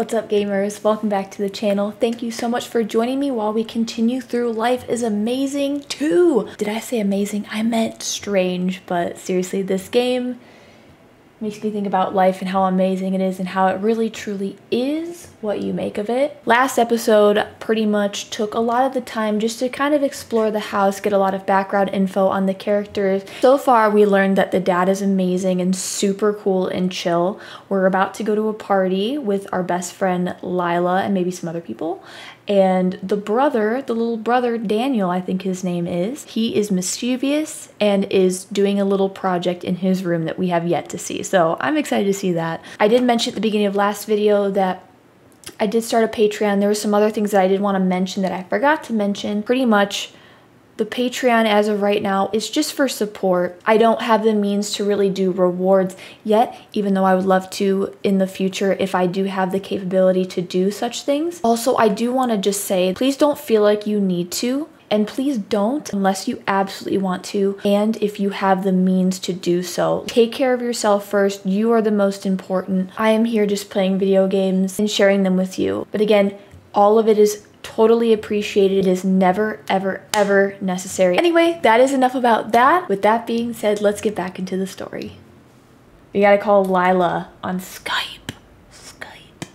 What's up gamers? Welcome back to the channel. Thank you so much for joining me while we continue through Life is Amazing 2. Did I say amazing? I meant strange, but seriously, this game makes me think about life and how amazing it is and how it really truly is what you make of it. Last episode pretty much took a lot of the time just to kind of explore the house, get a lot of background info on the characters. So far, we learned that the dad is amazing and super cool and chill. We're about to go to a party with our best friend Lyla and maybe some other people. And the brother, the little brother, Daniel, I think his name is, he is mischievous and is doing a little project in his room that we have yet to see. So I'm excited to see that. I did mention at the beginning of last video that I did start a Patreon. There were some other things that I did want to mention that I forgot to mention. Pretty much the Patreon as of right now is just for support. I don't have the means to really do rewards yet, even though I would love to in the future if I do have the capability to do such things. Also, I do want to just say, please don't feel like you need to. And please don't unless you absolutely want to, and if you have the means to do so. Take care of yourself first. You are the most important. I am here just playing video games and sharing them with you. But again, all of it is totally appreciated. It is never, ever, ever necessary. Anyway, that is enough about that. With that being said, let's get back into the story. We gotta call Lyla on Skype. Skype.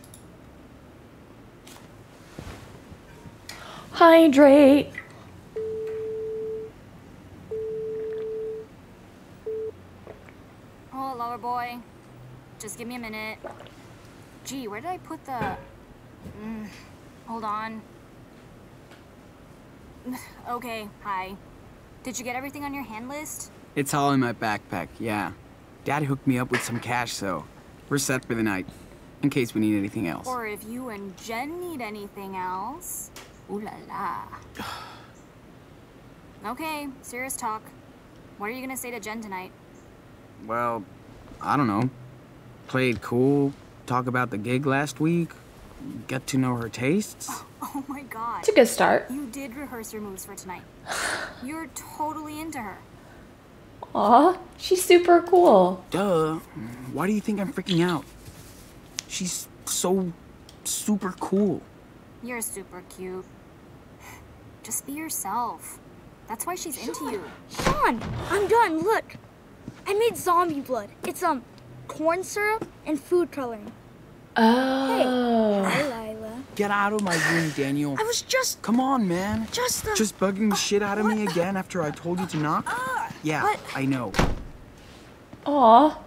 Hydrate. Oh, lover boy. Just give me a minute. Gee, where did I put the... Mm, hold on. Okay, hi. Did you get everything on your hand list? It's all in my backpack, yeah. Dad hooked me up with some cash, so we're set for the night, in case we need anything else. Or if you and Jen need anything else. Ooh la la. okay, serious talk. What are you gonna say to Jen tonight? Well, I don't know. Played cool, talk about the gig last week, get to know her tastes. Oh my god. It's a good start. You did rehearse your moves for tonight. You're totally into her. Aw, she's super cool. Duh. Why do you think I'm freaking out? She's so super cool. You're super cute. Just be yourself. That's why she's into you. Sean, I'm done. Look, I made zombie blood. It's um corn syrup and food coloring. Oh. Hi, Lyla. Get out of my room, Daniel. I was just, Come on, man. just, uh, Just bugging the shit out of me again after I told you to knock? Yeah, but- I know. Aw.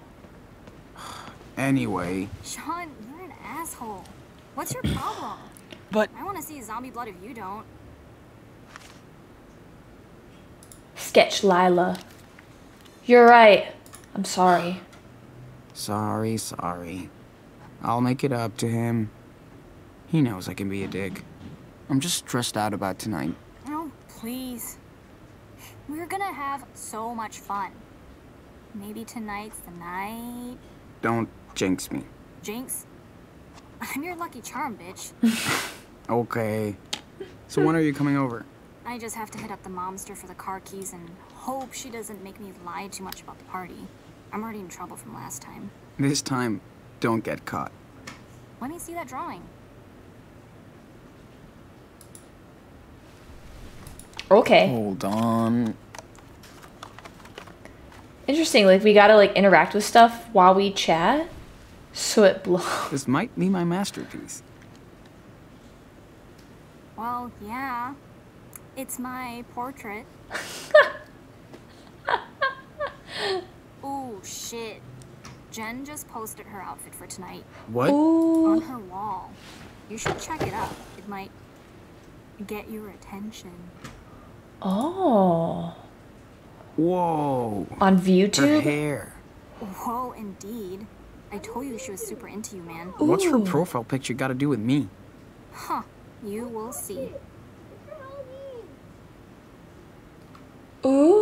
Anyway, Sean, you're an asshole. What's your problem? but I want to see zombie blood if you don't. Sketch Lyla. You're right. I'm sorry. sorry, sorry. I'll make it up to him. He knows I can be a dick. I'm just stressed out about tonight. Oh, please. We're gonna have so much fun. Maybe tonight's the night. Don't jinx me. Jinx, I'm your lucky charm, bitch. Okay. So when are you coming over? I just have to hit up the momster for the car keys and hope she doesn't make me lie too much about the party. I'm already in trouble from last time. This time, don't get caught. Let me see that drawing. Okay. Hold on. Interesting. Like we gotta like interact with stuff while we chat, so it blows. This might be my masterpiece. Well, yeah. It's my portrait. Ooh, shit. Jen just posted her outfit for tonight What? on her wall. You should check it out. It might get your attention. Oh. Whoa. On Her ViewTube. hair. Whoa, indeed. I told you she was super into you, man. What's her profile picture got to do with me? Huh. You will see. Ooh.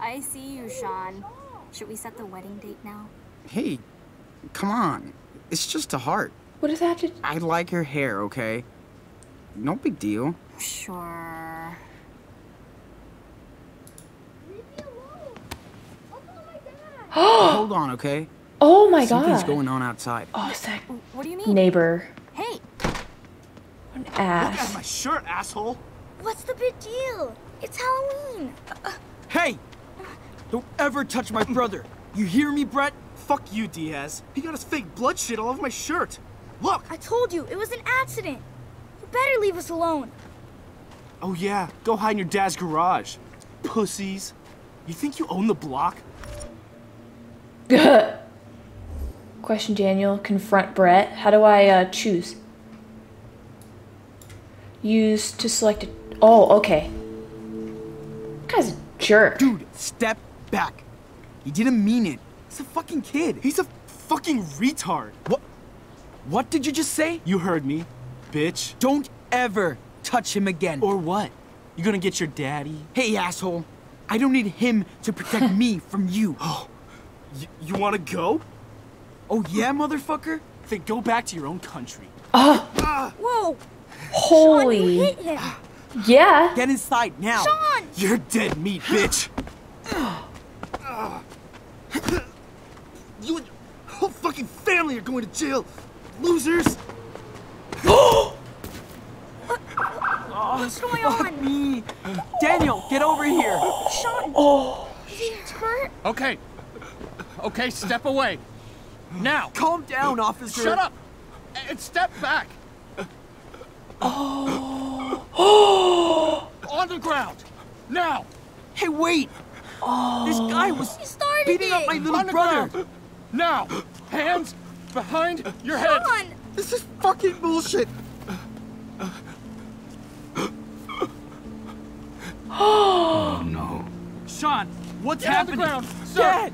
I see you, Sean. Should we set the wedding date now? Hey, come on. It's just a heart. What does that have to? I like her hair, okay? No big deal. Sure. Hold on, okay? Oh my Something's god. Something's going on outside. Oh, sick. What do you mean? Neighbor. Hey, An ass. Look at my shirt, asshole. What's the big deal? It's Halloween. Hey! Don't ever touch my brother. You hear me, Brett? Fuck you, Diaz. He got his fake blood shit all over my shirt. Look! I told you, it was an accident. You better leave us alone. Oh yeah, go hide in your dad's garage. Pussies. You think you own the block? Question Daniel. Confront Brett. How do I uh, choose? Use to select a. Oh, okay. Guy's a jerk. Dude, step back. He didn't mean it. He's a fucking kid. He's a fucking retard. What? What did you just say? You heard me, bitch. Don't ever touch him again. Or what? You gonna get your daddy? hey, asshole. I don't need him to protect me from you. Y- you wanna go? Oh yeah, motherfucker? Then go back to your own country. Uh, ah. Whoa! Sean, you Holy. hit him. Yeah. Get inside now. Sean! You're dead meat, bitch. you and your whole fucking family are going to jail. Losers. What's going on? Me. Daniel, get over here. Sean! Oh! Is he hurt? Okay. Okay, step away. Now. Calm down, officer. Shut up. And step back. Oh. On the ground. Now. Hey, wait. This guy was He started beating it! up my little On the brother. ground. Now. Hands behind your head. Sean! This is fucking bullshit. Oh no. Sean, what's Get on the happening? ground. Sir. Dad,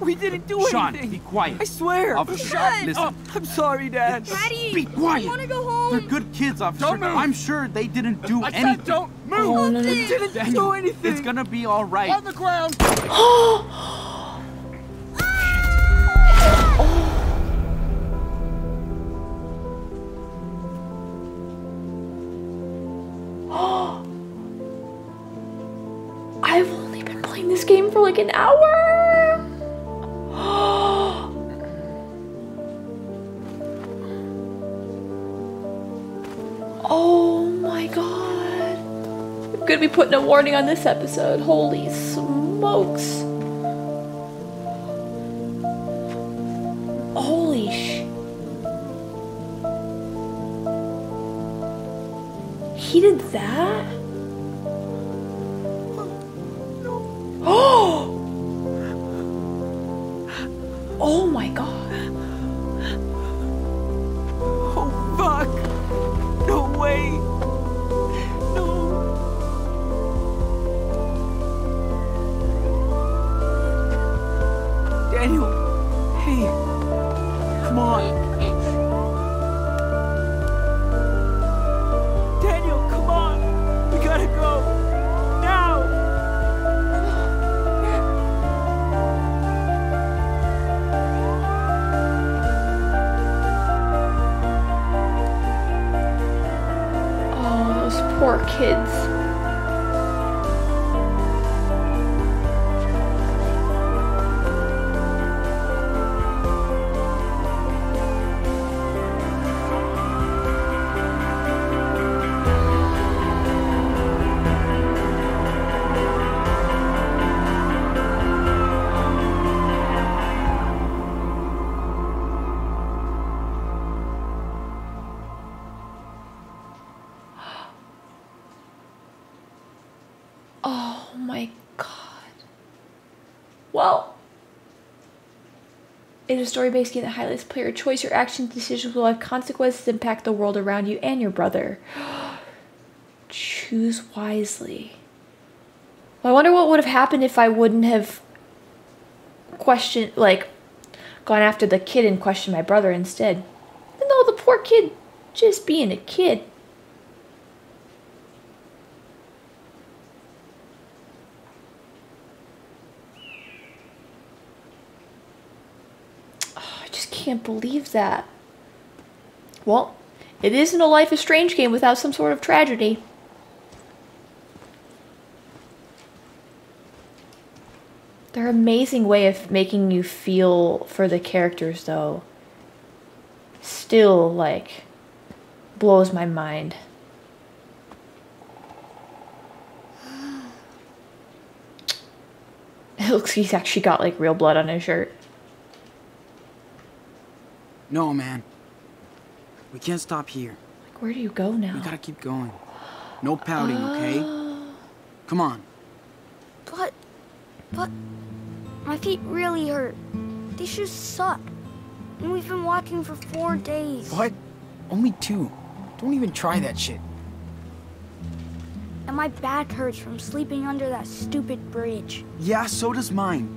we didn't do Sean, anything. be quiet. I swear. Officer, Shut listen. up. I'm sorry, Dad. Daddy! Be quiet. You wanna go home? They're good kids, officer. Don't move. I'm sure they didn't do I anything. said don't oh, move. Oh, no, no. We didn't Daniel, do anything. It's gonna be all right. On the ground. I've only been playing this game for like an hour. God. I'm gonna be putting a warning on this episode. Holy smokes. Holy sh. He did that? A story based game that highlights player choice, your actions decisions will have consequences impact the world around you and your brother. Choose wisely. Well, I wonder what would have happened if I wouldn't have questioned, like, gone after the kid and questioned my brother instead. Even though the poor kid just being a kid. I just can't believe that. Well, it isn't a Life is Strange game without some sort of tragedy. Their amazing way of making you feel for the characters, though, still like blows my mind. It looks he's actually got like real blood on his shirt. No, man. We can't stop here. Like, where do you go now? We gotta keep going. No pouting, okay? Oh. Come on. But, but, my feet really hurt. These shoes suck. And we've been walking for four days. What? Only two. Don't even try that shit. And my back hurts from sleeping under that stupid bridge. Yeah, so does mine.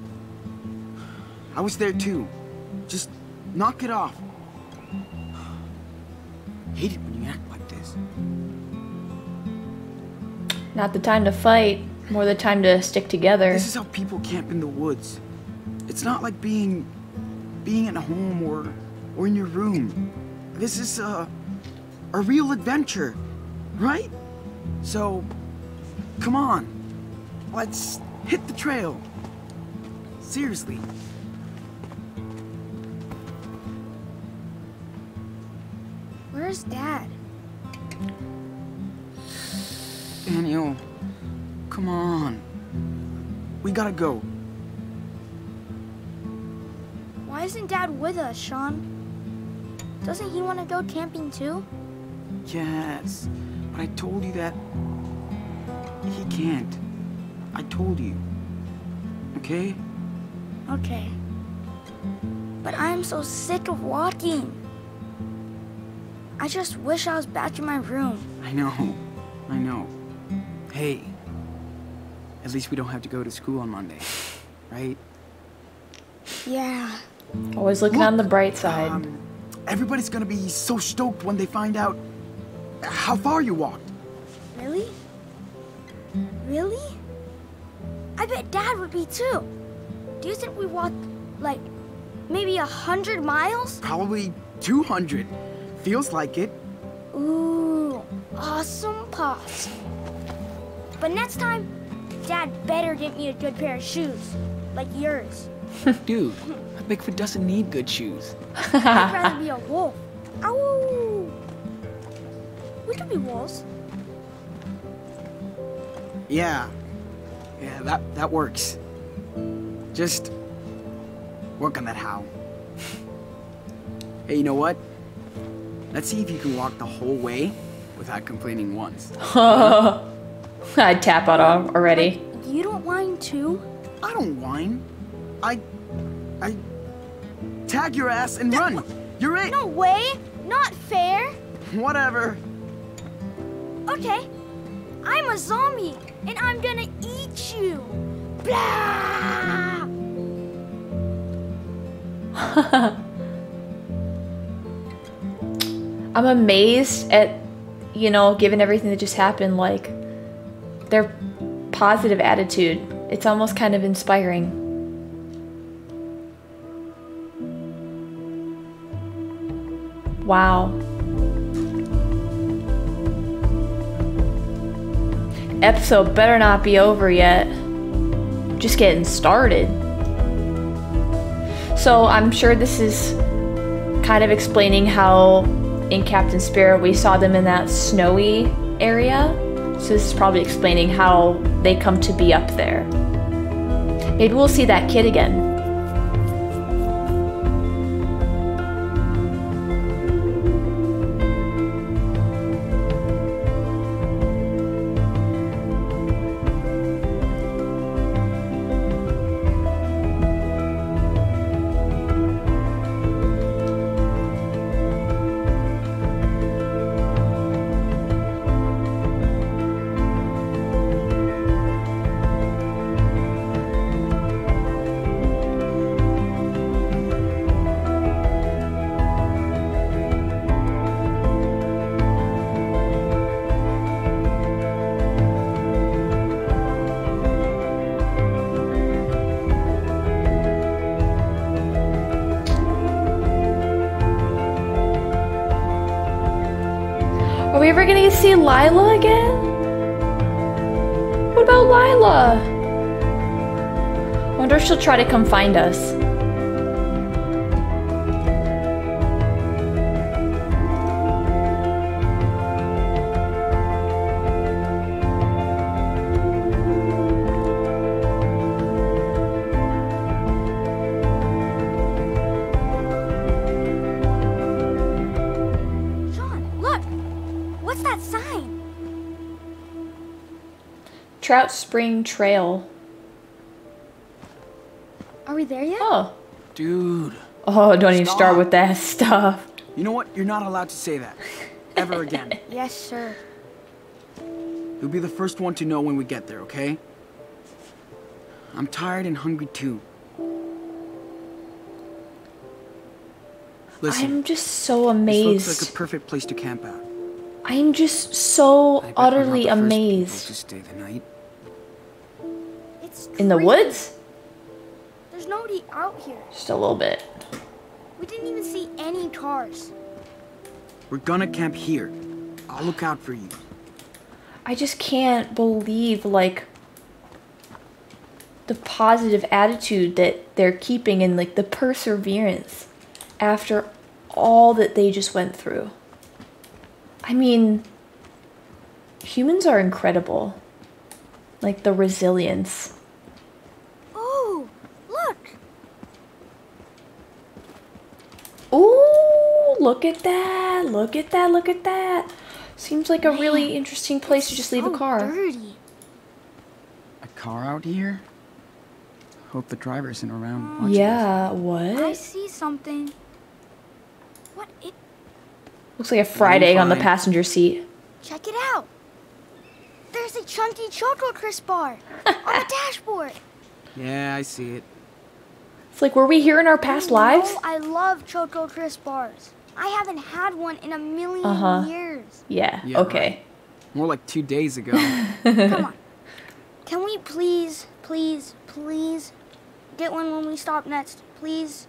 I was there too. Just knock it off. Hate it when you act like this. Not the time to fight, more the time to stick together. This is how people camp in the woods. It's not like being being at home or or in your room. This is a a real adventure, right? So come on. Let's hit the trail. Seriously. Where's Dad? Daniel, come on. We gotta go. Why isn't Dad with us, Sean? Doesn't he want to go camping too? Yes, but I told you that he can't. I told you. Okay? Okay. But I'm so sick of walking. I just wish I was back in my room. I know. I know. Hey, at least we don't have to go to school on Monday, right? Yeah. Always looking on the bright side. Um, everybody's gonna be so stoked when they find out how far you walked. Really? Really? I bet Dad would be too. Do you think we walked, like, maybe a hundred miles? Probably 200. Feels like it. Ooh, awesome pops. But next time, Dad better get me a good pair of shoes, like yours. Dude, a Bigfoot doesn't need good shoes. I'd rather be a wolf. Ow! We could be wolves. Yeah. Yeah, that, that works. Just work on that how. hey, you know what? Let's see if you can walk the whole way without complaining once. I'd tap out al- already. You don't whine too? I don't whine. I. I. Tag your ass and run. You're it. No way! Not fair! Whatever. Okay, I'm a zombie, and I'm gonna eat you! Blah! I'm amazed at, you know, given everything that just happened, like their positive attitude. It's almost kind of inspiring. Wow. Episode better not be over yet. Just getting started. So I'm sure this is kind of explaining how in Captain Spirit we saw them in that snowy area. So this is probably explaining how they come to be up there. Maybe we'll see that kid again. Lyla again? What about Lyla? I wonder if she'll try to come find us. Trout Spring Trail. Are we there yet? Oh. Dude. Oh, don't even start with that stuff. You know what? You're not allowed to say that. Ever again. Yes, sir. You'll be the first one to know when we get there, okay? I'm tired and hungry too. Listen, I'm just so this amazed. looks like a perfect place to camp out. I'm just so I bet we're not utterly first people amazed. To stay the night. It's In the woods? There's nobody out here. Just a little bit. We didn't even see any cars. We're gonna camp here. I'll look out for you. I just can't believe like the positive attitude that they're keeping and like the perseverance after all that they just went through. I mean, humans are incredible. Like the resilience. Oh, look! Ooh, look at that. Look at that. Look at that. Seems like a really interesting place to just leave a So car. Dirty. A car out here? Hope the driver isn't around mm. watching us. Yeah, what? I see something. What? It. Looks like a fried egg on the passenger seat. Check it out. There's a chunky chocolate crisp bar on the dashboard. Yeah, I see it. It's like, were we here in our past You lives? know I love Choco crisp bars. I haven't had one in a 1000000 Uh-huh. years. Yeah, Yeah, okay. More like two days ago. Come on. Can we please, please, please get one when we stop next? Please?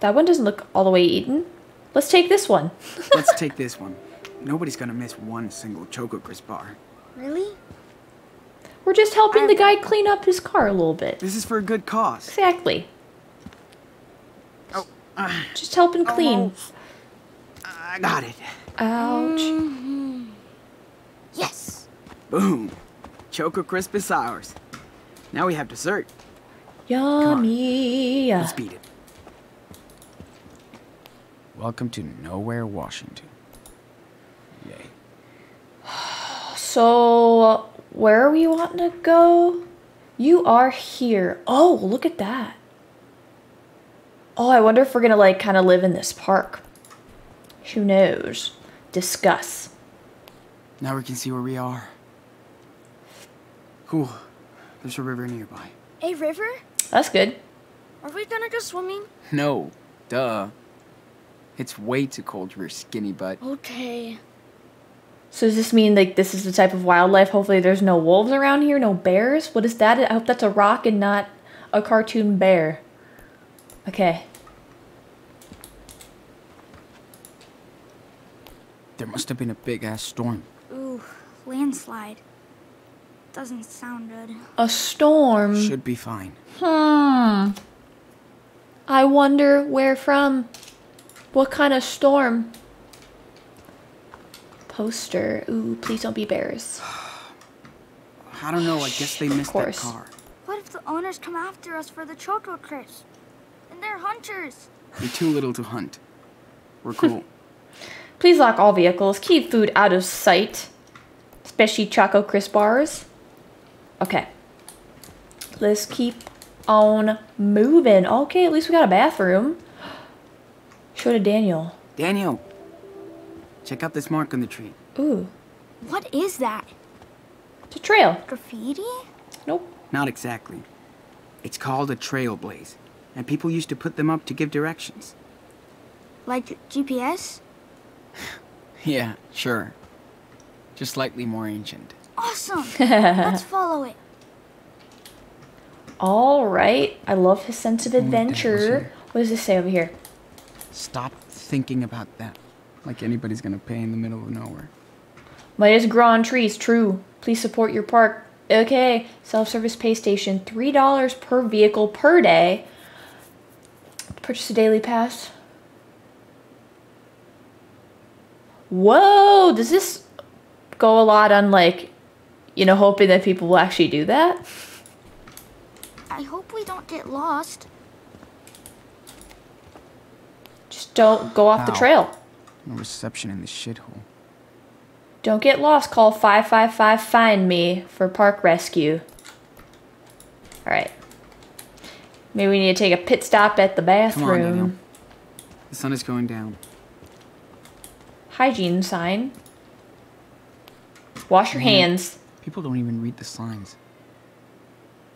That one doesn't look all the way eaten. Let's take this one. Let's take this one. Nobody's gonna miss one single Choco Crisp bar. Really? We're just helping I the guy clean up his car a little bit. This is for a good cause. Exactly. Oh, uh, Just helping clean. almost. I got it. Ouch. Mm-hmm. Yes. Boom. Choco Crisp is ours. Now we have dessert. Yummy. Let's beat it. Welcome to Nowhere, Washington. Yay. So, where are we wanting to go? You are here. Oh, look at that. Oh, I wonder if we're gonna like kind of live in this park. Who knows? Discuss. Now we can see where we are. Cool. There's a river nearby. A river? That's good. Are we gonna go swimming? No, duh. It's way too cold for your skinny butt. Okay. So does this mean like this is the type of wildlife? Hopefully there's no wolves around here, no bears. What is that? I hope that's a rock and not a cartoon bear. Okay. There must have been a big ass storm. Ooh, landslide. Doesn't sound good. A storm. Should be fine. Hmm. I wonder where from. What kind of storm? Poster. Ooh, please don't be bears. I don't know, I guess they missed that course. car. What if the owners come after us for the choco crisp? And they're hunters. You're too little to hunt. We're cool. Please lock all vehicles. Keep food out of sight. Especially Choco Crisp bars. Okay. Let's keep on moving. Okay, at least we got a bathroom. Show to Daniel. Daniel, check out this mark on the tree. Ooh, What is that? it's a trail. Graffiti? Nope. Not exactly. It's called a trailblaze, and people used to put them up to give directions. Like GPS? Yeah, sure. Just slightly more ancient. Awesome. Let's follow it. All right. I love his sense of the hell was adventure. What does this say over here? Stop thinking about that. Like anybody's gonna pay in the middle of nowhere. Might as grow on trees. True. Please support your park. Okay, self-service pay station, three dollars per vehicle per day. Purchase a daily pass. Whoa, does this go a lot on like, you know, hoping that people will actually do that? I hope we don't get lost. Just don't go off the trail. No reception in this shithole. Don't get lost. Call 555 Find Me for park rescue. Alright. Maybe we need to take a pit stop at the bathroom. Come on, Daniel. The sun is going down. Hygiene sign. Wash your Mhm. hands. People don't even read the signs.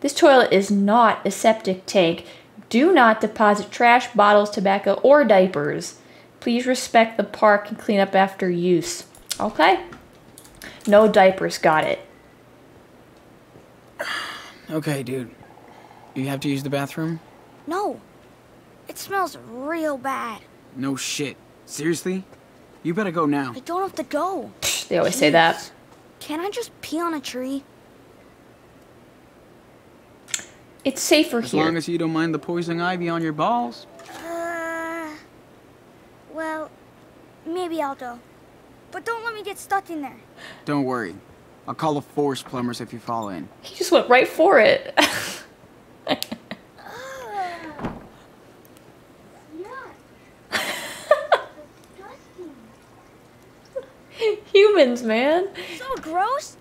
This toilet is not a septic tank. Do not deposit trash, bottles, tobacco, or diapers. Please respect the park and clean up after use. Okay. No diapers, got it. Okay, dude. You have to use the bathroom? No. It smells real bad. No shit. Seriously? You better go now. I don't have to go. They always say that. Can't I just pee on a tree? It's safer As here. As long as you don't mind the poison ivy on your balls. Well, maybe I'll go. But don't let me get stuck in there. Don't worry. I'll call the forest plumbers if you fall in. He just went right for it. Humans, man. So gross.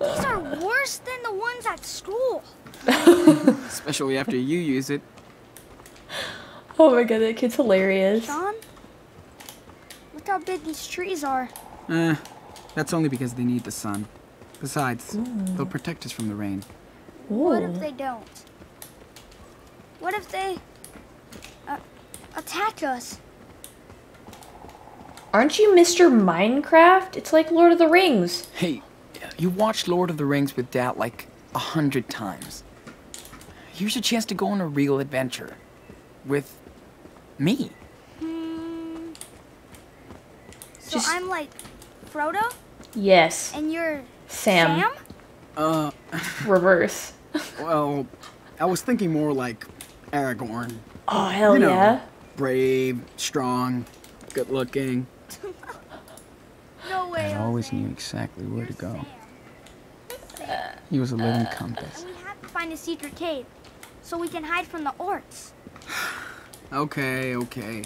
These are worse than the ones at school. Especially after you use it. Oh my god, that kid's hilarious. Sean, look how big these trees are. Eh, that's only because they need the sun. Besides, they'll protect us from the rain. What if they don't? What if they uh, attack us? Aren't you Mr. Minecraft? It's like Lord of the Rings. Hey, you watched Lord of the Rings with Dad like a hundred times. Here's your chance to go on a real adventure. With me. Hmm. So Just- I'm like Frodo, Yes. and you're Sam. Sam? Uh, Reverse. well, I was thinking more like Aragorn. Oh, hell You know. yeah. Brave, strong, good looking. No way. I always Jose. knew exactly where to go. Sam. He was a living compass. We have to find a secret cave, so we can hide from the orcs. Okay, okay.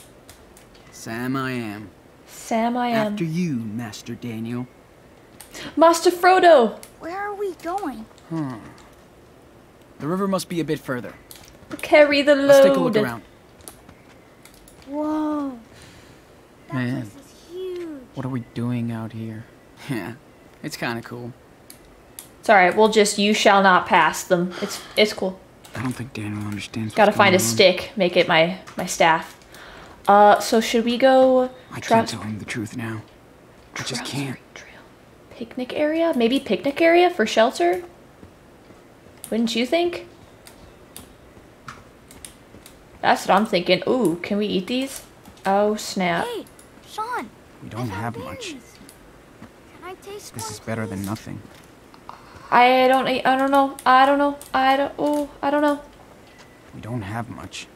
Sam I am. Sam, I am. After you, Master Daniel. Master Frodo. Where are we going? Hmm. The river must be a bit further. Carry the load. Let's take a look around. Whoa. That Man. place is huge. What are we doing out here? Yeah, it's kind of cool. It's alright, we'll just you shall not pass them. It's it's cool. I don't think Daniel understands. Gotta what's find a on. stick, make it my my staff. Uh, so should we go? I tra- can't tell him the truth now. I just can't. Trail. Picnic area? Maybe picnic area for shelter? Wouldn't you think? That's what I'm thinking. Ooh, can we eat these? Oh snap! Hey, Sean. We don't found have much. Can I taste This one, is better than nothing. I don't. I don't know. I don't know. I don't. Oh, I don't know. We don't have much.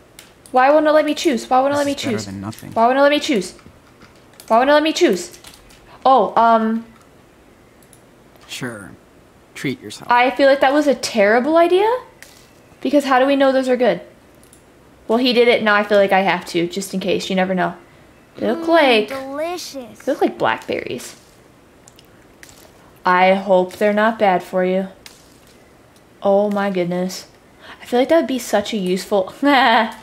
Why won't it let me choose? Why won't it let me is better choose? than nothing. Why won't it let me choose? Why won't it let me choose? Oh, um, Sure. Treat yourself. I feel like that was a terrible idea. Because how do we know those are good? Well, he did it. Now I feel like I have to, just in case. You never know. They look Mm, like delicious. they look like blackberries. I hope they're not bad for you. Oh my goodness. I feel like that would be such a useful. I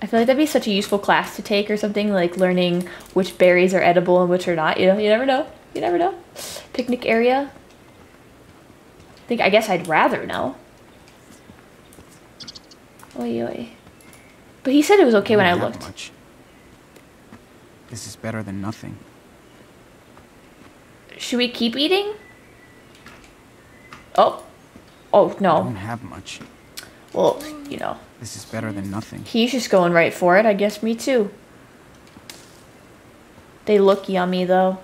feel like that'd be such a useful class to take or something like learning which berries are edible and which are not. You know, you never know. You never know. Picnic area. I think I guess I'd rather know. Oi oi. But he said it was okay when I looked. Much. This is better than nothing. Should we keep eating? Oh. Oh We no. don't have much. Well, you know. This is better than nothing. He's just going right for it. I guess me too. They look yummy though.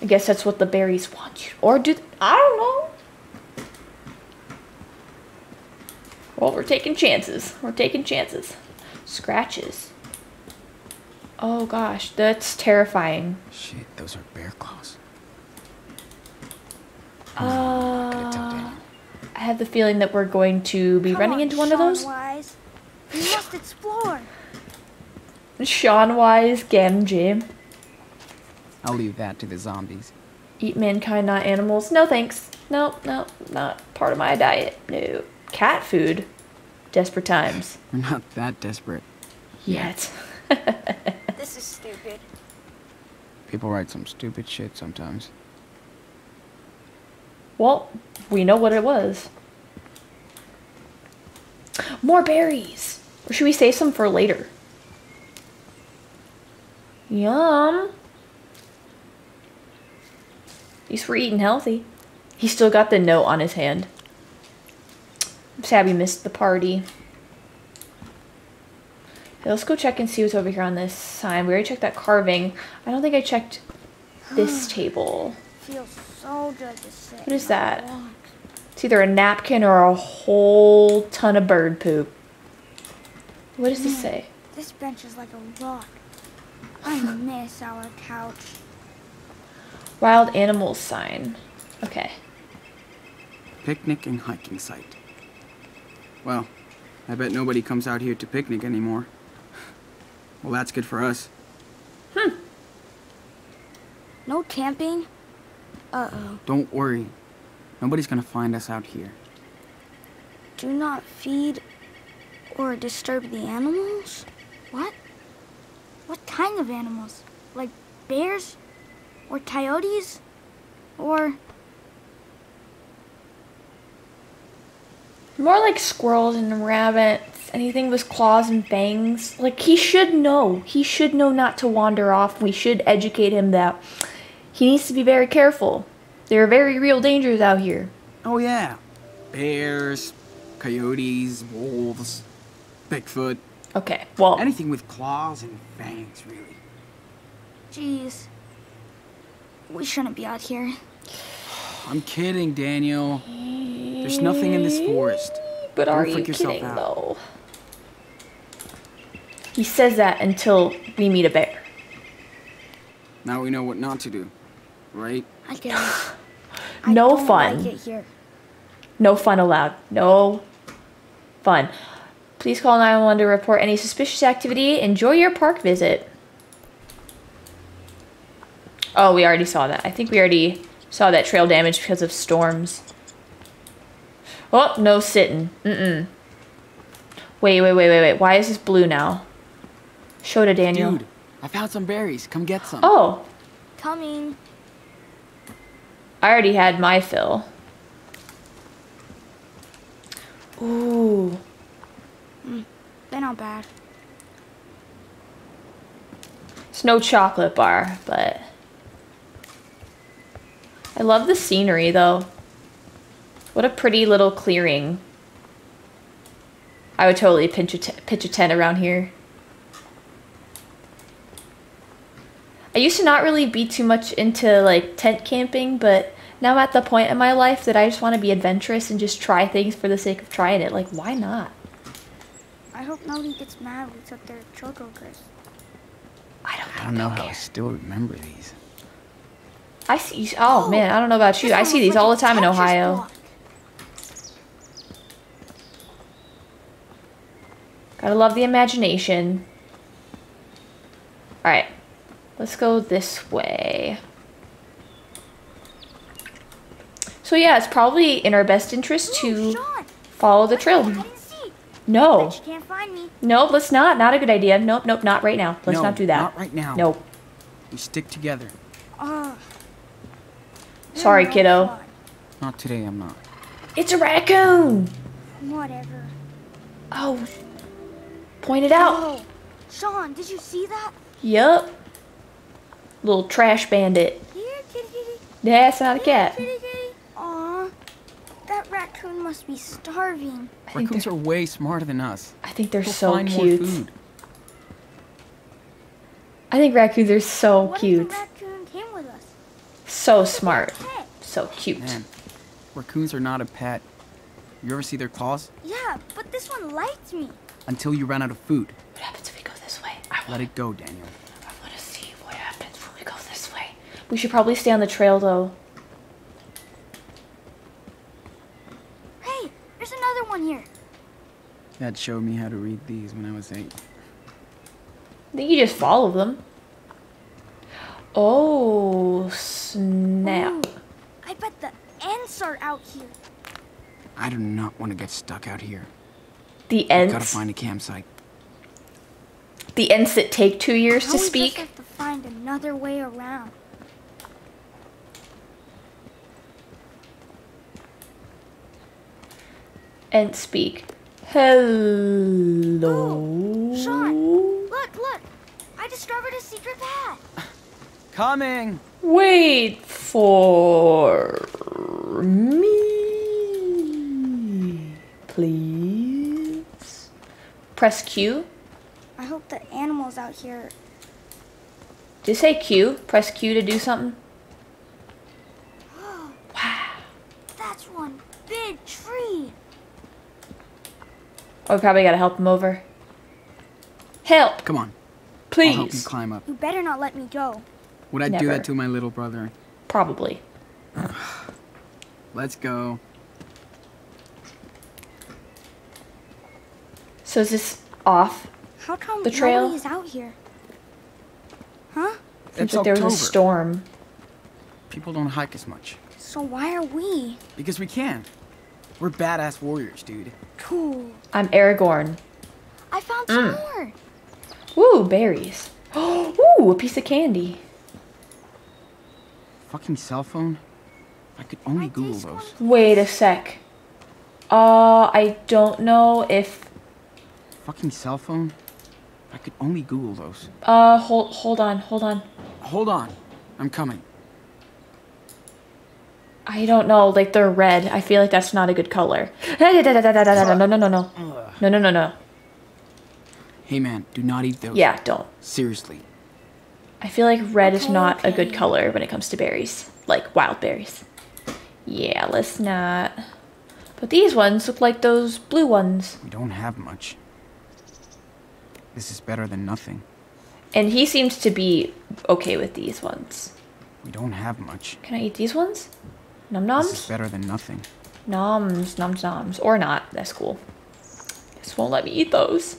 I guess that's what the berries want you. Or do I don't know. Well, we're taking chances. We're taking chances. Scratches. Oh gosh, that's terrifying. Shit, those are bear claws. Uh. I have the feeling that we're going to be Come running on, into one of Sean those. Wise. We must explore. Sean Wise, Gam Jam. I'll leave that to the zombies. Eat mankind, not animals. No thanks. No, no, not part of my diet. No. Cat food. Desperate times. We're not that desperate. Yet. This is stupid. People write some stupid shit sometimes. Well, we know what it was. More berries. Or should we save some for later? Yum. At least we're eating healthy. He still got the note on his hand. I'm sad we missed the party. Okay, let's go check and see what's over here on this sign. We already checked that carving. I don't think I checked this table. Feels so good to sit. What is that? It's either a napkin or a whole ton of bird poop. What does this say? This bench is like a rock. I miss our couch. Wild animals sign. Okay. Picnic and hiking site. Well, I bet nobody comes out here to picnic anymore. Well, that's good for us. Hmm. No camping? Uh-oh. Don't worry. Nobody's gonna find us out here. Do not feed or disturb the animals? What? What kind of animals? Like bears? Or coyotes? Or More like squirrels and rabbits. Anything with claws and fangs. Like, he should know. He should know not to wander off. We should educate him that he needs to be very careful. There are very real dangers out here. Oh, yeah. Bears, coyotes, wolves, Bigfoot. Okay, well, Anything with claws and fangs, really. Jeez. We shouldn't be out here. I'm kidding, Daniel. There's nothing in this forest. But Don't are freak you yourself kidding, out. though? He says that until we meet a bear. Now we know what not to do, right? I guess. No don't fun. Like here. No fun allowed. No fun. Please call 911 to report any suspicious activity. Enjoy your park visit. Oh, we already saw that. I think we already saw that trail damage because of storms. Oh, no sitting. Mm-mm. Wait, wait, wait, wait, wait. Why is this blue now? Show to Daniel. Dude, I found some berries. Come get some. Oh, Coming. I already had my fill. Ooh. Mm, they're not bad. It's no chocolate bar, but I love the scenery though. What a pretty little clearing. I would totally pitch a, t- pitch a tent around here. I used to not really be too much into like tent camping, but now I'm at the point in my life that I just want to be adventurous and just try things for the sake of trying it. Like, why not? I hope nobody gets mad we took their choco crisp. I don't, I don't know how I still remember these. I see. Oh man, I don't know about you. I see these all the time in Ohio. block. Gotta love the imagination. Alright. Let's go this way. So yeah, it's probably in our best interest to follow the trail. didn't. No. Bet you can't find me. Nope, let's not. Not a good idea. Nope, nope, not right now. Let's No, not do that. not right now. Nope. We stick together. Ugh. Sorry, kiddo. Not today, I'm not. It's a raccoon! Whatever. Oh. Point it out. Oh, Sean, did you see that? Yup. Little trash bandit. Here, kitty, kitty. Yeah, it's not a cat. Kitty, kitty. Aw, that raccoon must be starving. I Raccoons they're, way smarter than us. I think they're Go so find cute. more food. I think raccoons are so what cute. if the raccoon came with us? So smart. So cute. Man, raccoons are not a pet. You ever see their claws? Yeah, but this one liked me. Until you run out of food. What happens if we go this way? I Let it go, Daniel. I want to see what happens when we go this way. We should probably stay on the trail though. Hey, there's here. Dad showed me how to read these when I was eight. I think you just follow them. Oh, snap. Ooh, I bet the ants are out here. I do not want to get stuck out here. The ends Gotta find a campsite. The ents that take two years Now to we speak. just have to find another way around. Ent speak. Hello. Oh, Sean, look, look. I discovered a secret path. Coming! Wait for me, please. Press Q. I hope the animals out here. Did it say Q? Press Q to do something? wow. That's one big tree. Oh, we probably gotta help him over. Help, Come on. Please. I'll help you climb up. You better not let me go. Would I do that to my little brother? Probably. Let's go. So is this off? How come The trail? nobody's out here? Huh? Seems It's like there was a storm. People don't hike as much. So why are we? Because we can. We're badass warriors, dude. Cool. I'm Aragorn. I found Mm. some more. Woo, berries. Ooh, a piece of candy. Fucking cell phone? I could only Like Google those. Wait a sec. Uh, I don't know if. Fucking cell phone? I could only Google those. Uh, hold, hold on, hold on. Hold on. I'm coming. I don't know, like they're red. I feel like that's not a good color. No, no, no, no, no, no. No, no, no. Hey man, do not eat those. Yeah, don't. Seriously. I feel like red okay, is not okay. a good color when it comes to berries, like wild berries. Yeah, let's not. But these ones look like those blue ones. We don't have much. This is better than nothing. And he seems to be okay with these ones. We don't have much. Can I eat these ones? Num This is noms? better than nothing. Noms, noms, noms. Or not. That's cool. This won't let me eat those.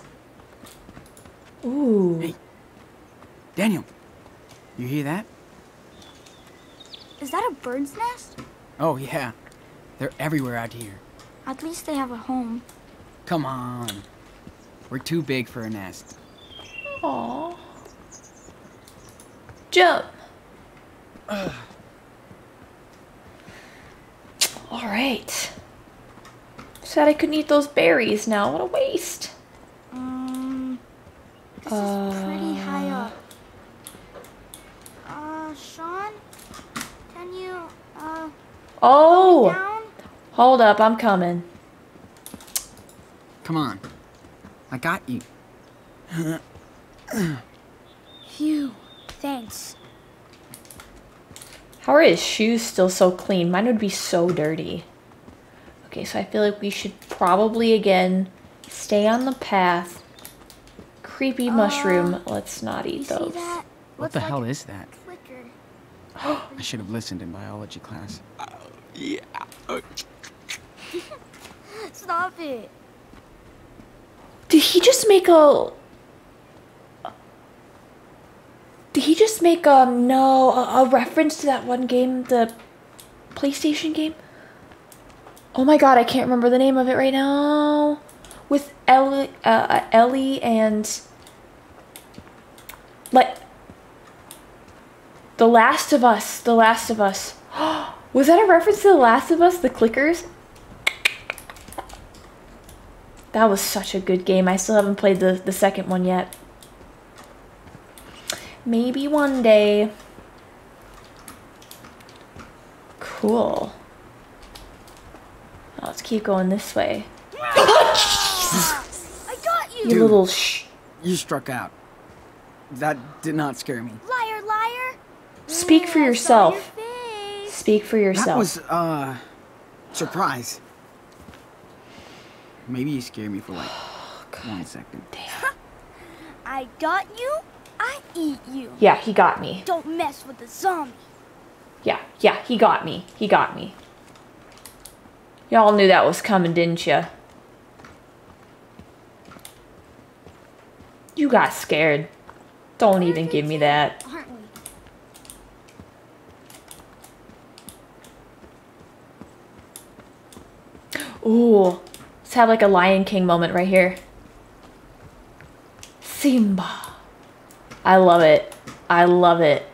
Ooh. Hey. Daniel, you hear that? Is that a bird's nest? Oh yeah. They're everywhere out here. At least they have a home. Come on. We're too big for a nest. Aww. Jump. All right. Sad I couldn't eat those berries now. What a waste. Um, this is pretty high Uh. up. Uh, Sean, can you uh Oh, down? hold up. I'm coming. Come on. I got you. Phew. Thanks. How are his shoes still so clean? Mine would be so dirty. Okay, so I feel like we should probably again stay on the path. Creepy mushroom. Let's not Uh, eat those. What Looks the like hell is that? I should have listened in biology class. Yeah. Stop it. Did he just make a? Did he just make um no a, a reference to that one game, the PlayStation game? Oh my god, I can't remember the name of it right now. With Ellie, uh, uh, Ellie and like The Last of Us, The Last of Us. Was that a reference to The Last of Us, the clickers? That was such a good game. I still haven't played the, the second one yet. Maybe one day. Cool. Now let's keep going this way. I got you. You little sh. You struck out. That did not scare me. Liar, liar. Speak for Yeah, I saw yourself. your Speak for yourself. That was, uh, surprise. Maybe you scared me for like one second. I got you, I eat you. yeah, he got me. Don't mess with the zombie. Yeah, yeah, he got me. He got me. Y'all knew that was coming, didn't you? You got scared. Don't even give me that. Aren't we? Ooh, let's have like a Lion King moment right here. Simba. I love it. I love it.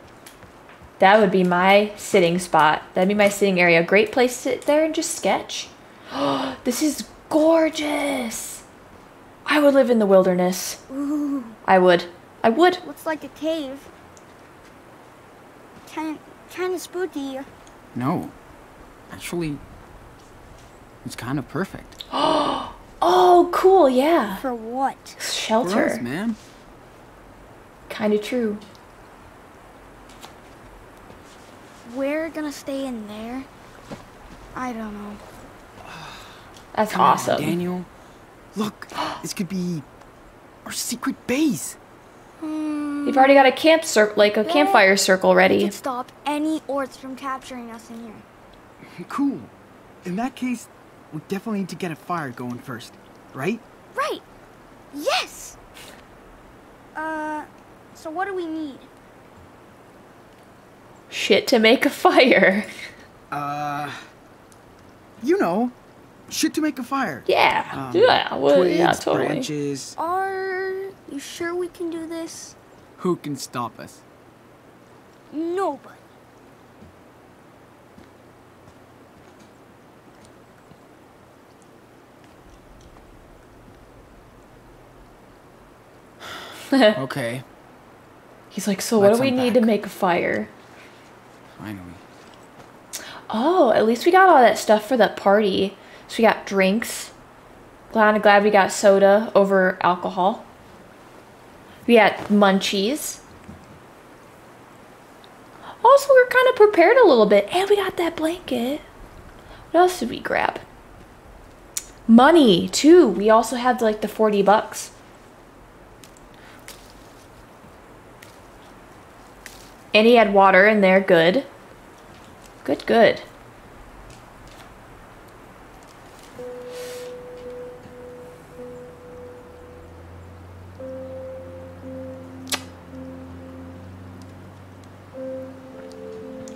That would be my sitting spot. That'd be my sitting area. Great place to sit there and just sketch. this is gorgeous. I would live in the wilderness. Ooh, I would. I would. looks like a cave. Kind, kind of spooky. No. Actually, it's kind of perfect. Oh, cool. Yeah. For what? For us, Shelter. man. Kind of true. We're gonna stay in there. I don't know. That's Come on, awesome. Daniel. Look, this could be our secret base. Hmm. You've already got a camp circle, like a campfire circle We ready. can stop any orcs from capturing us in here. Cool. In that case, we definitely need to get a fire going first, right? Right. Yes. Uh, so what do we need? Shit to make a fire. Uh, you know, shit to make a fire. Yeah. Um, yeah. Well, twigs, yeah, totally. branches. Are you sure we can do this? Who can stop us? Nobody. Okay, He's like, so what Let's do we need to make a fire? finally. Oh, at least we got all that stuff for that party. So we got drinks. Glad glad we got soda over alcohol. We had munchies. Also, we're kind of prepared a little bit, and we got that blanket. What else did we grab? Money too. We also had like the forty bucks. And he had water in there. Good. Good, good.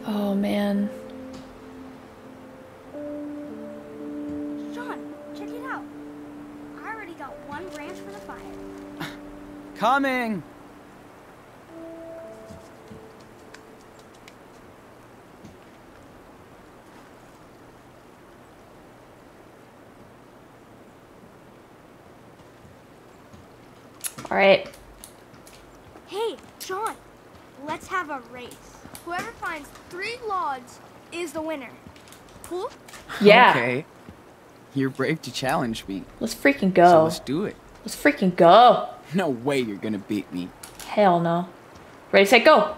Oh man. Sean, check it out. I already got one branch for the fire. Coming! All right. Hey, Sean, let's have a race. Whoever finds three logs is the winner. Cool? Yeah. Okay. You're brave to challenge me. Let's freaking go. So go. let's do it. Let's freaking go. No way you're gonna beat me. Hell no. Ready, set, go.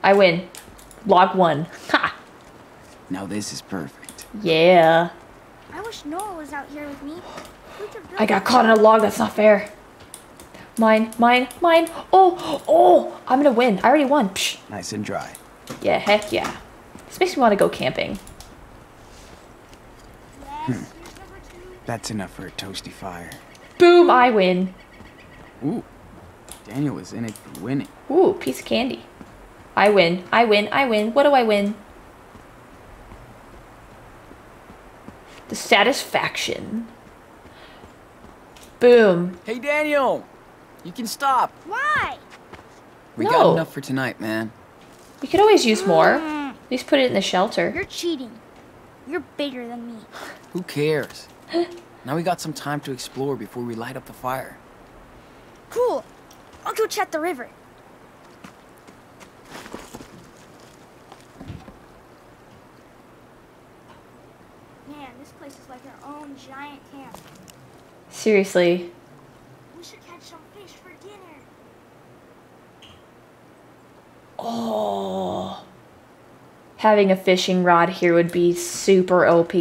I win. Log one. Ha. Now this is perfect. Yeah. I wish Noah was out here with me. We could build I got caught in a log. That's not fair. Mine, mine, mine. Oh, oh, I'm gonna win. I already won. Psh. Nice and dry. Yeah, heck yeah. This makes me want to go camping. Yes, here's number two. That's enough for a toasty fire. Boom, I win. Ooh, Daniel is in it for winning. Ooh, piece of candy. I win. I win. I win. What do I win? The satisfaction. Boom. Hey Daniel, you can stop. Why? We No. got enough for tonight, man. We could always use more. Mm. At least put it in the shelter. You're cheating. You're bigger than me. Who cares? now we got some time to explore before we light up the fire. Cool. I'll go check the river. Man, this place is like our own giant camp. Seriously. We should catch some fish for dinner. Oh. Having a fishing rod here would be super OP.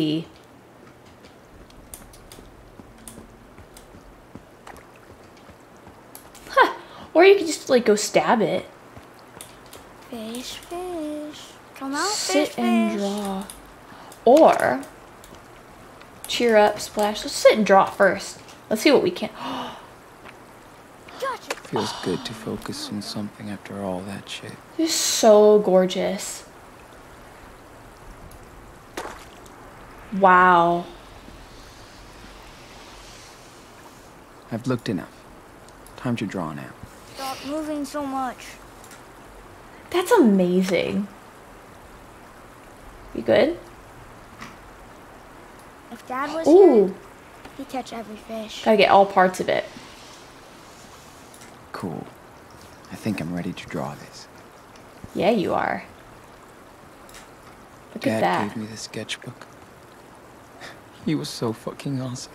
Huh. Or you could just like go stab it. Fish, fish. Come out, Sit fish, and fish. draw. Or cheer up, splash. Let's sit and draw first. Let's see what we can. Gotcha. Feels good to focus on something after all that shit. You're so gorgeous. Wow. I've looked enough. Time to draw now. Stop moving so much. That's amazing. You good? If Dad was Ooh, here, he'd catch every fish. gotta get all parts of it. Cool. I think I'm ready to draw this. Yeah, you are. Look Dad at that. gave me the sketchbook. He was so fucking awesome.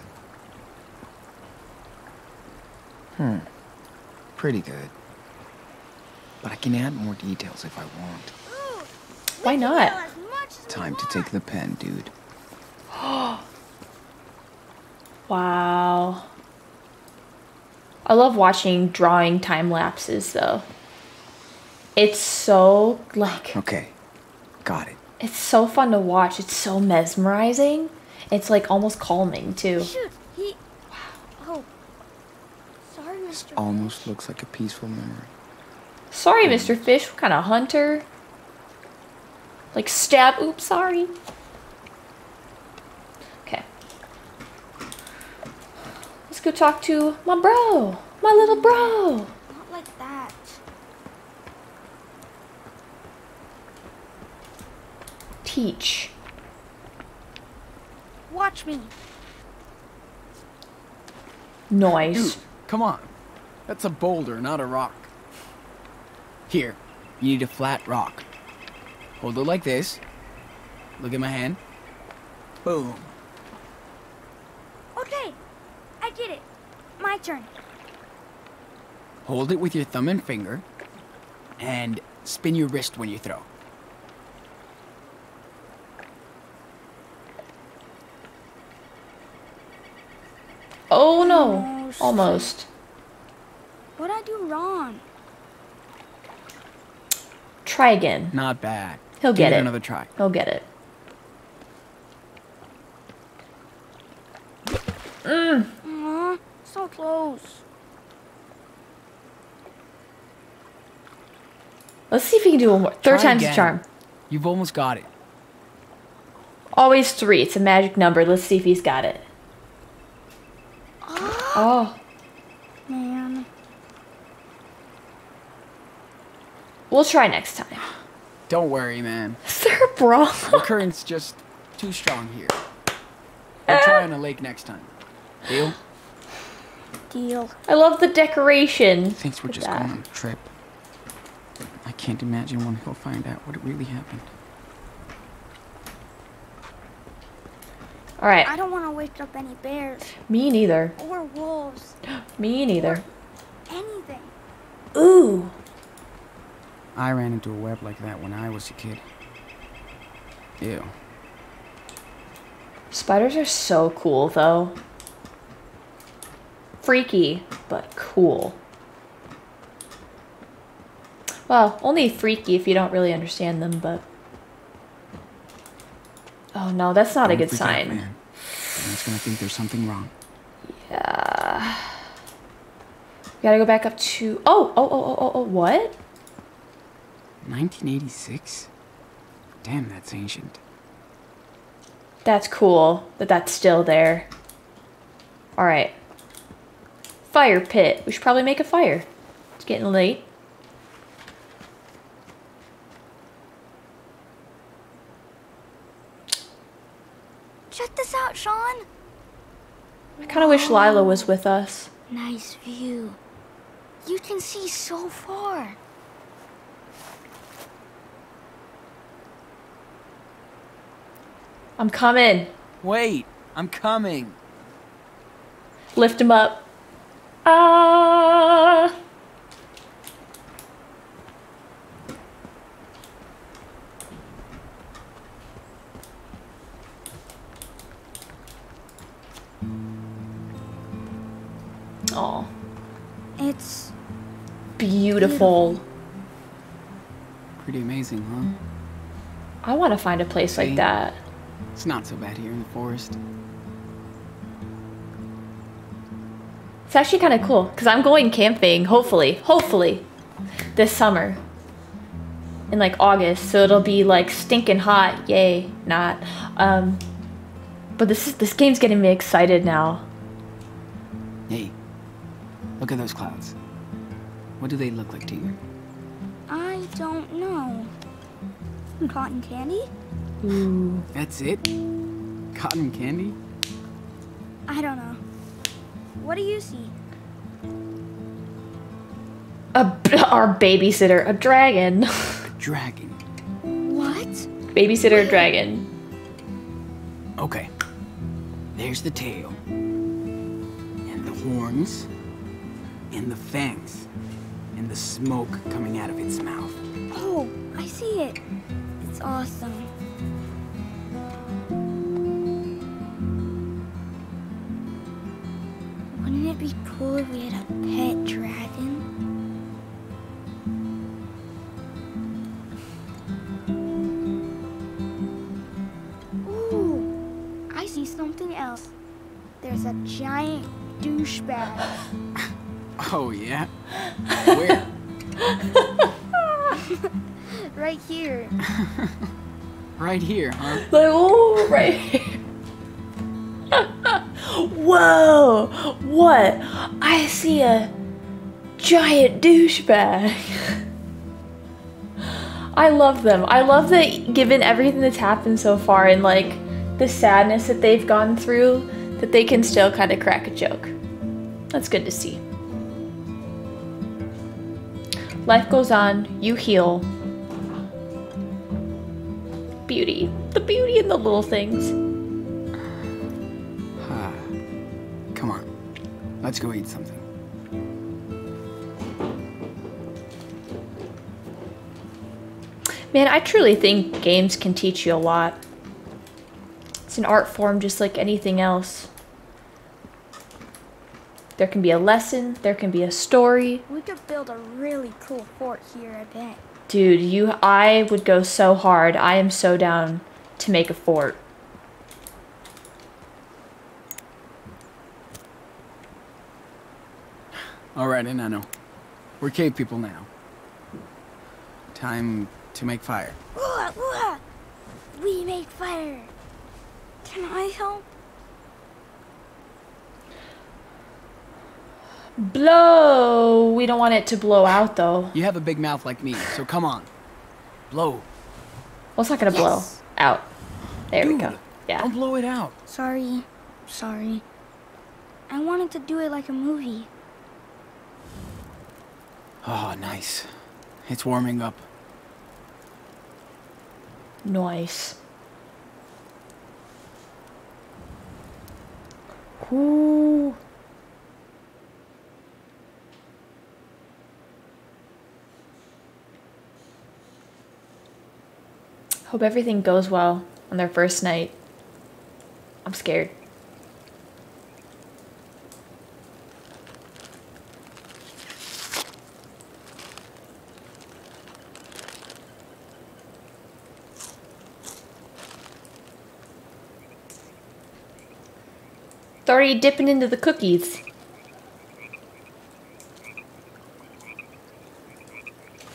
Hmm. Pretty good. But I can add more details if I want. Ooh, Why not? yell as much as we Time to take the pen, dude. Wow. I love watching drawing time lapses though. It's so like Okay. Got it. it's so fun to watch. It's so mesmerizing. It's like almost calming too. Shoot, he. Oh. Sorry, Mr. Almost looks like a peaceful memory. Sorry, hmm. Mr. Fish. What kind of hunter? Like stab. Oops, sorry. Let's go talk to my bro. My little bro. Not like that. Teach. Watch me. Noise. Dude, come on. That's a boulder, not a rock. Here, you need a flat rock. Hold it like this. Look at my hand. Boom. Okay, I get it. My turn. Hold it with your thumb and finger. And spin your wrist when you throw. Oh no. Oh, Almost. Almost. What'd I do wrong? Try again. Not bad. He'll Give get it. another try. He'll get it. Mm. Aw, so close. Let's see if he can do one more. Third Try time's the again. charm. You've almost got it. Always three. It's a magic number. Let's see if he's got it. Ah. Oh. Man. We'll try next time. Don't worry, man. Is there a bra? The current's just too strong here. We'll try on a lake next time. Deal? Deal. I love the decoration. He Thinks we're just that. going on a trip. I can't imagine when he'll find out what really happened. All right. I don't want to wake up any bears Me neither. or wolves. Me neither. Anything. Ooh. I ran into a web like that when I was a kid. Ew. Spiders are so cool, though. Freaky, but cool. Well, only freaky if you don't really understand them, but. Oh no, that's not a Don't good freak out, sign. man. Everyone's gonna think there's something wrong. Yeah. Gotta go back up to. Oh, oh, oh, oh, oh, oh, what? 1986? Damn, that's ancient. That's cool that that's still there. Alright. Fire pit. We should probably make a fire. It's getting late. Check this out, Sean. I kind of wish Lyla was with us. Nice view. You can see so far. I'm coming. Wait, I'm coming. Lift him up. Oh. It's beautiful. beautiful. Pretty amazing, huh? I want to find a place See? like that. It's not so bad here in the forest. It's actually kind of cool because I'm going camping, hopefully, hopefully, this summer in like August. So it'll be like stinking hot. Yay, not. Um, but this is this game's getting me excited now. Hey, look at those clouds. What do they look like to you? I don't know. Cotton candy? Ooh. That's it? Cotton candy? I don't know. What do you see? A, our babysitter, a dragon. A dragon. What? babysitter, dragon. Okay. There's the tail. And the horns. And the fangs. And the smoke coming out of its mouth. Oh, I see it. It's awesome. It be cool if we had a pet dragon? Ooh, I see something else. There's a giant douchebag. Oh, yeah? Where? right here. right here, huh? Like, oh, right here. Whoa! What? I see a giant douchebag. I love them. I love that given everything that's happened so far and like the sadness that they've gone through, that they can still kind of crack a joke. That's good to see. Life goes on, you heal. Beauty. The beauty in the little things. Let's go eat something. Man, I truly think games can teach you a lot. It's an art form just like anything else. There can be a lesson, there can be a story. We could build a really cool fort here, I bet. Dude, you I would go so hard. I am so down to make a fort. Alright, Enano. We're cave people now. Time to make fire. Ooh, ooh, we make fire. Can I help? Blow. We don't want it to blow out though. You have a big mouth like me, so come on. Blow. Well, it's not gonna blow out. There we go. Yeah. Don't blow it out. Sorry, sorry. I wanted to do it like a movie. Oh, nice. It's warming up. Nice. Ooh. Hope everything goes well on their first night. I'm scared. Already dipping into the cookies.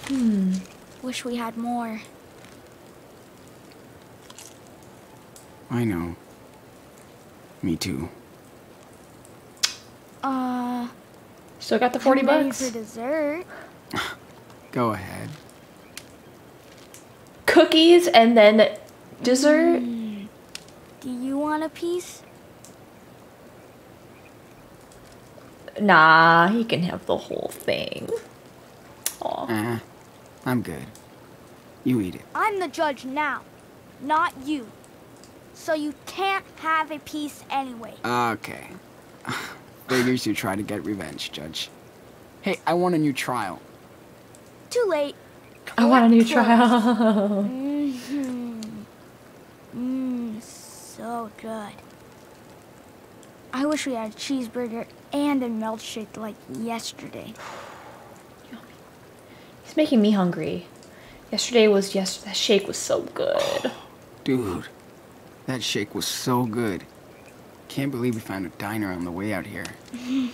Hmm. Wish we had more. I know. Me too. Uh, Still got the 40 I'm ready bucks. for dessert. Go ahead. Cookies and then dessert? Do you want a piece? Nah, he can have the whole thing. Aw. Uh, I'm good. You eat it. I'm the judge now, not you. So you can't have a piece anyway. Okay. Figures you try to get revenge, Judge. Hey, I want a new trial. Too late. I want a new Close. trial. Mmm. Mmm, so good. I wish we had a cheeseburger and a milkshake like yesterday. He's making me hungry. Yesterday was yes. That shake was so good. Dude, that shake was so good. Can't believe we found a diner on the way out here.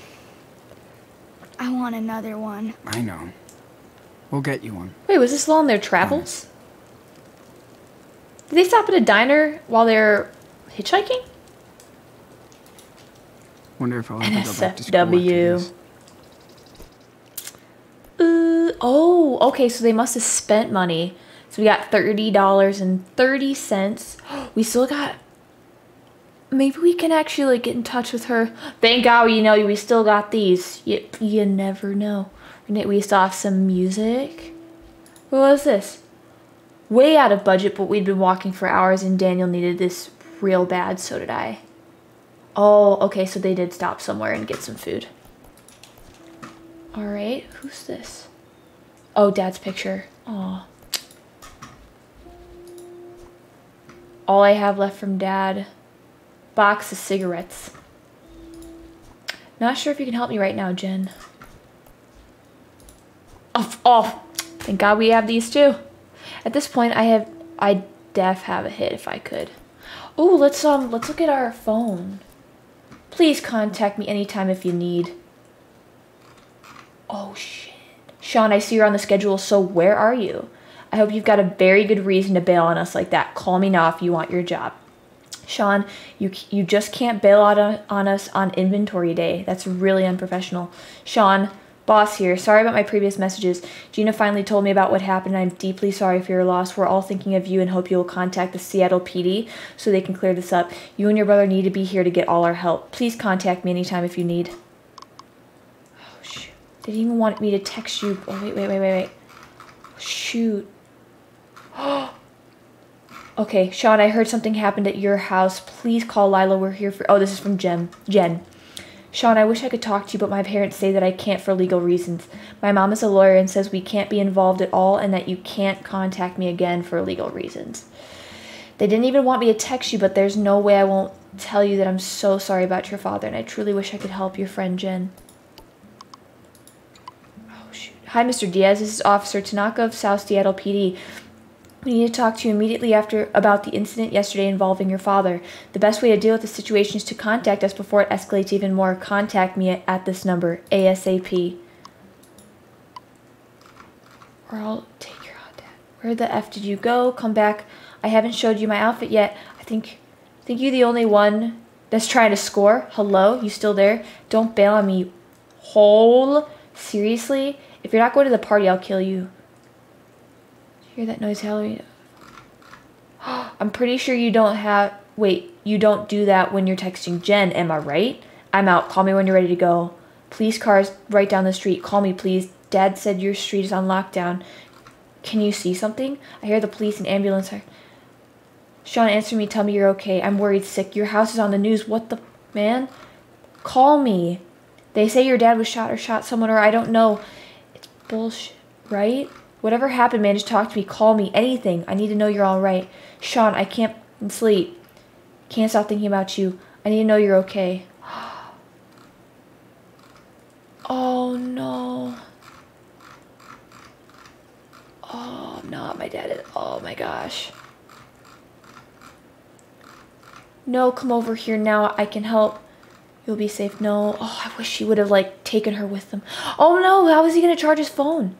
I want another one. I know. We'll get you one. Wait, was this along their travels? Did they stop at a diner while they're hitchhiking? Wonder if I'll ever go back to school NSFW. Uh, oh, okay. So they must have spent money. So we got thirty dollars and thirty cents. We still got. Maybe we can actually like, get in touch with her. Thank God, you know, we still got these. You, you never know. We we still have some music. What was this? Way out of budget, but we'd been walking for hours, and Daniel needed this real bad. So did I. Oh, okay. So they did stop somewhere and get some food. All right, who's this? Oh, Dad's picture. Aw. All I have left from Dad. Box of cigarettes. Not sure if you can help me right now, Jen. Oh, oh, thank God we have these too. At this point, I have, I def have a hit if I could. Oh, let's um, let's look at our phone. Please contact me anytime if you need. Oh shit. Sean, I see you're on the schedule, so where are you? I hope you've got a very good reason to bail on us like that. Call me now if you want your job. Sean, you you just can't bail out on, on us on inventory day. That's really unprofessional. Sean, boss here. Sorry about my previous messages. Gina finally told me about what happened. I'm deeply sorry for your loss. We're all thinking of you and hope you will contact the Seattle PD so they can clear this up. You and your brother need to be here to get all our help. Please contact me anytime if you need. Oh shoot. They didn't even want me to text you. Oh wait, wait, wait, wait, wait. Shoot. Oh. okay, Sean, I heard something happened at your house. Please call Lyla. We're here for. Oh, this is from Jen. Jen. Sean, I wish I could talk to you, but my parents say that I can't for legal reasons. My mom is a lawyer and says we can't be involved at all and that you can't contact me again for legal reasons. They didn't even want me to text you, but there's no way I won't tell you that I'm so sorry about your father and I truly wish I could help your friend Jen. Oh, shoot. Hi, Mr. Diaz. This is Officer Tanaka of South Seattle PD. We need to talk to you immediately after about the incident yesterday involving your father. The best way to deal with the situation is to contact us before it escalates even more. Contact me at, this number ASAP. Or I'll take your hot dad. Where the f did you go? Come back. I haven't showed you my outfit yet. I think, I think you're the only one that's trying to score. Hello, you still there? Don't bail on me. Hole. Seriously? If you're not going to the party, I'll kill you. Hear that noise, Hillary? I'm pretty sure you don't have. Wait, you don't do that when you're texting Jen, am I right? I'm out. Call me when you're ready to go. Police cars right down the street. Call me, please. Dad said your street is on lockdown. Can you see something? I hear the police and ambulance are. Sean, answer me. Tell me you're okay. I'm worried sick. Your house is on the news. What the man? Call me. They say your dad was shot or shot someone or I don't know. It's bullshit, right? Whatever happened, man, just talk to me. Call me. Anything. I need to know you're all right. Sean, I can't sleep. Can't stop thinking about you. I need to know you're okay. Oh no. Oh, no, my dad is. Oh my gosh. No, come over here now. I can help. You'll be safe. No. Oh, I wish he would have like taken her with him. Oh no, how is he gonna charge his phone?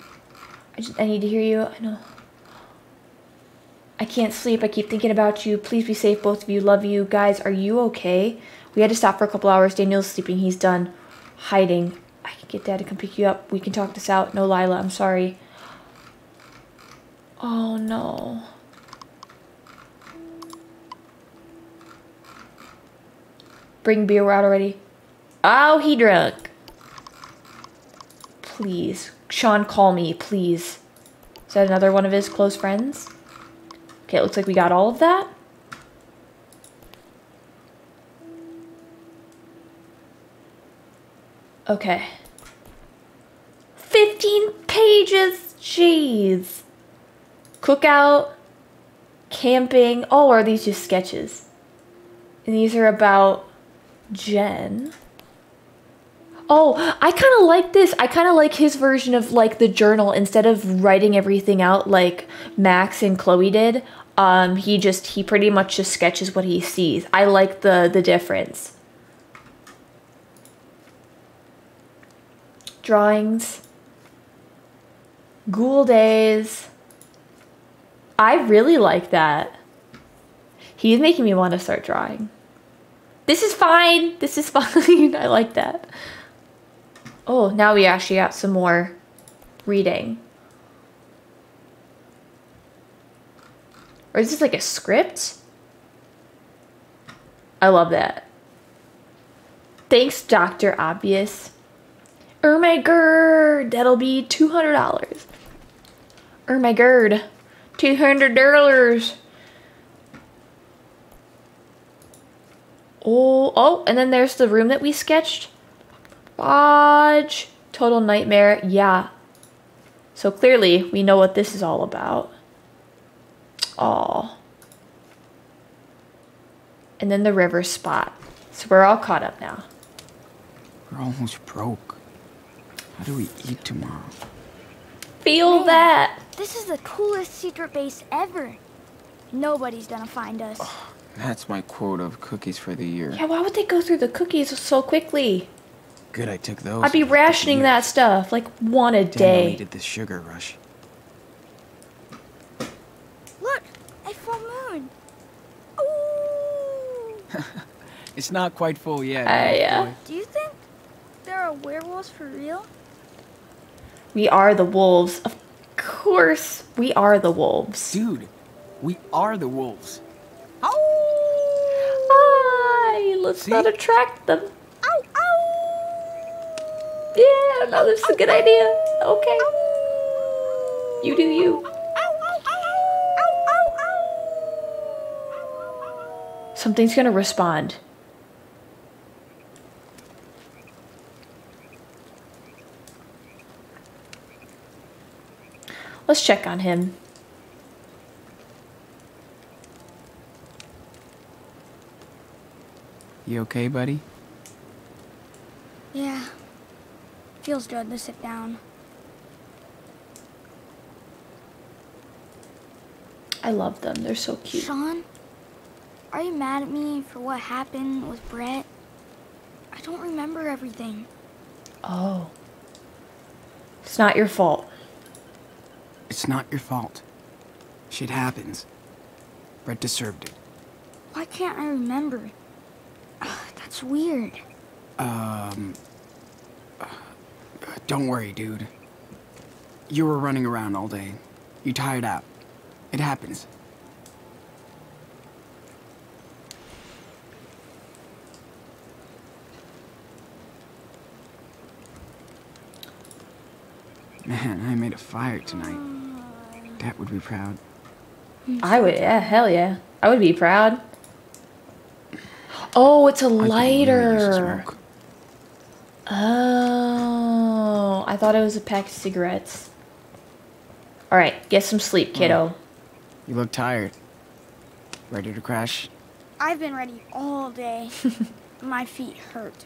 I just I need to hear you. I know. I can't sleep. I keep thinking about you. Please be safe, both of you. Love you. Guys, are you okay? We had to stop for a couple hours. Daniel's sleeping. He's done hiding. I can get dad to come pick you up. We can talk this out. No, Lyla, I'm sorry. Oh no. Bring beer, we're out already. Oh, he drunk. Please. Sean, call me, please. Is that another one of his close friends? Okay, it looks like we got all of that. Okay. 15 pages! Jeez. Cookout, camping. Oh, are these just sketches? And these are about Jen. Oh, I kind of like this. I kind of like his version of like the journal instead of writing everything out like Max and Chloe did. Um, he just he pretty much just sketches what he sees. I like the the difference. Drawings. Ghoul days. I really like that. He's making me want to start drawing. This is fine. This is fine. I like that. Oh, now we actually got some more reading. Or is this like a script? I love that. Thanks, Dr. Obvious. Oh my god, that'll be $200. Oh my god, $200. Oh, oh, and then there's the room that we sketched. Lodge. Total nightmare. Yeah. So clearly, we know what this is all about. Oh. And then the river spot. So we're all caught up now. We're almost broke. How do we eat tomorrow? Feel Man. that. This is the coolest secret base ever. Nobody's gonna find us. That's my quote of cookies for the year. Yeah, why would they go through the cookies so quickly? Good, I took those. I'd be rationing that stuff, like one a Daniel day. needed this sugar rush. Look, a full moon. Ooh. It's not quite full yet. Uh, yeah. Do you think there are werewolves for real? We are the wolves. Of course, we are the wolves. Dude, we are the wolves. Hi, let's See? not attract them. Ow, ow. Yeah, no, this is a good idea. Okay. You do you. Something's gonna respond. Let's check on him. You okay, buddy? Yeah. Feels good to sit down. I love them. They're so cute. Sean, are you mad at me for what happened with Brett? I don't remember everything. Oh. It's not your fault. It's not your fault. Shit happens. Brett deserved it. Why can't I remember? Ugh, that's weird. Um. Don't worry, dude. You were running around all day. You tired out. It happens. Man, I made a fire tonight. Dad would be proud. I would, yeah, hell yeah. I would be proud. Oh, it's a I could really use a lighter. smoke. Oh. I thought it was a pack of cigarettes. All right, get some sleep, kiddo. You look tired. Ready to crash? I've been ready all day. My feet hurt.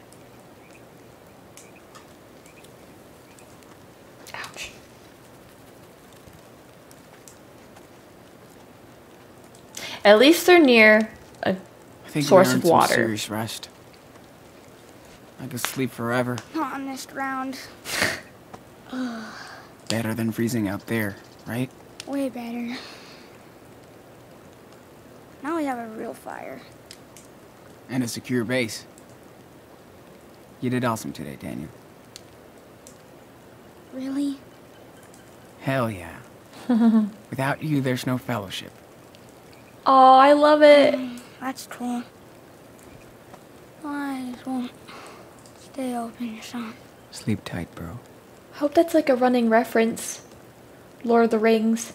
Ouch. At least they're near a I think Source we of earned some water. serious rest. I could sleep forever. Not on this ground. Better than freezing out there, right? Way better. Now we have a real fire. And a secure base. You did awesome today, Daniel. Really? Hell yeah. Without you, there's no fellowship. Oh, I love it. Mm, that's cool. Eyes won't stay open, Sean. Sleep tight, bro. I hope that's like a running reference. Lord of the Rings.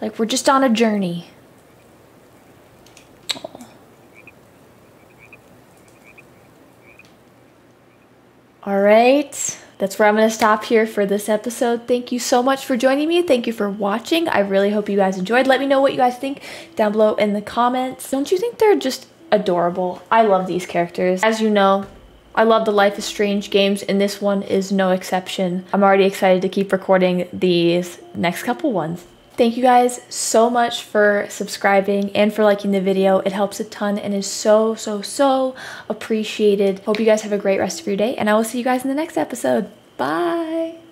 Like we're just on a journey. Aw. All right. That's where I'm going to stop here for this episode. Thank you so much for joining me. Thank you for watching. I really hope you guys enjoyed. Let me know what you guys think down below in the comments. Don't you think they're just adorable. I love these characters. As you know, I love the Life is Strange games, and this one is no exception. I'm already excited to keep recording these next couple ones. Thank you guys so much for subscribing and for liking the video. It helps a ton and is so, so, so appreciated. Hope you guys have a great rest of your day, and I will see you guys in the next episode. Bye!